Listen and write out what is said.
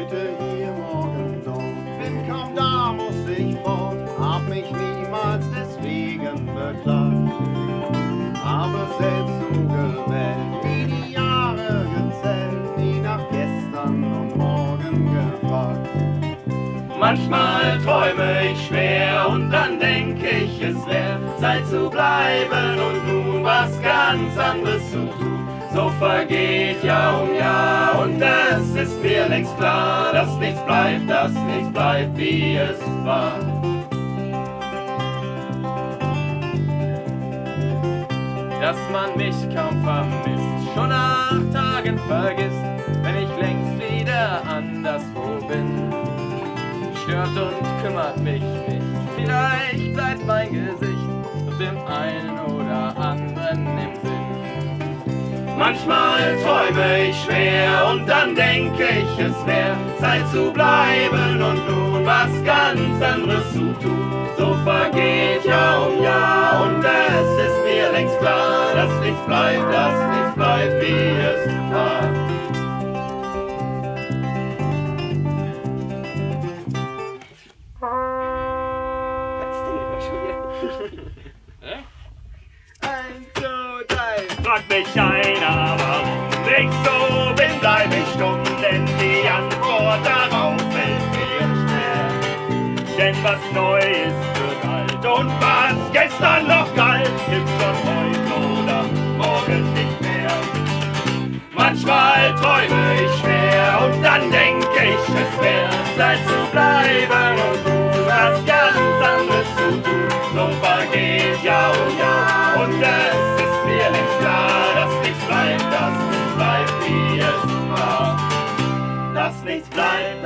heute, hier, morgen, dort. Bin kaum da, muss ich fort, hab mich niemals deswegen beklagt. Aber selbst so gewählt, wie die Jahre gezählt, nie nach gestern und morgen gefragt. Manchmal träume ich schwer und dann denke ich, es wär Zeit zu bleiben und nun was ganz anderes zu tun. So vergeht Jahr um es ist mir längst klar, dass nichts bleibt, dass nichts bleibt, wie es war. Dass man mich kaum vermisst, schon nach Tagen vergisst, wenn ich längst wieder anderswo bin. Stört und kümmert mich nicht, Manchmal träume ich schwer und dann denke ich, es wär Zeit zu bleiben und nun was ganz anderes zu tun. So vergeht Jahr um Jahr und es ist mir längst klar, dass nichts bleibt, dass nichts bleibt, wie es war. Eins, Fragt mich einer, warum ich so bin, bleib ich stumm, denn die Antwort darauf fällt mir schwer. Denn was neu ist, wird alt und was gestern noch galt, gibt's schon heute oder morgen nicht mehr. Manchmal träume ich schwer und dann denke ich, es wär Zeit zu bleiben und nun was ganz anderes zu tun. So vergeht Jahr um Jahr wie nichts bleibt,